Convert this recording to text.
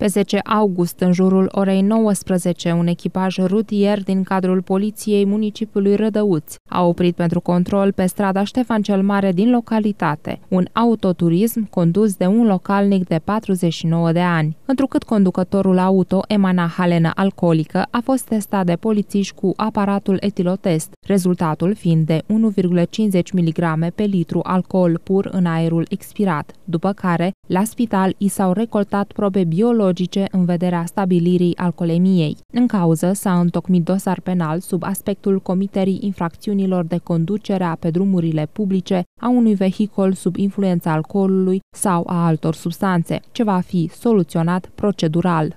Pe 10 august, în jurul orei 19, un echipaj rutier din cadrul poliției municipiului Rădăuț a oprit pentru control pe strada Ștefan cel Mare din localitate, un autoturism condus de un localnic de 49 de ani. Întrucât conducătorul auto emana halenă alcoolică, a fost testat de polițiști cu aparatul etilotest, rezultatul fiind de 1,50 mg pe litru alcool pur în aerul expirat, după care, la spital, i s-au recoltat probe biologice psihologice în vederea stabilirii alcoolemiei. În cauză s-a întocmit dosar penal sub aspectul comiterii infracțiunilor de conducere pe drumurile publice a unui vehicol sub influența alcoolului sau a altor substanțe, ce va fi soluționat procedural.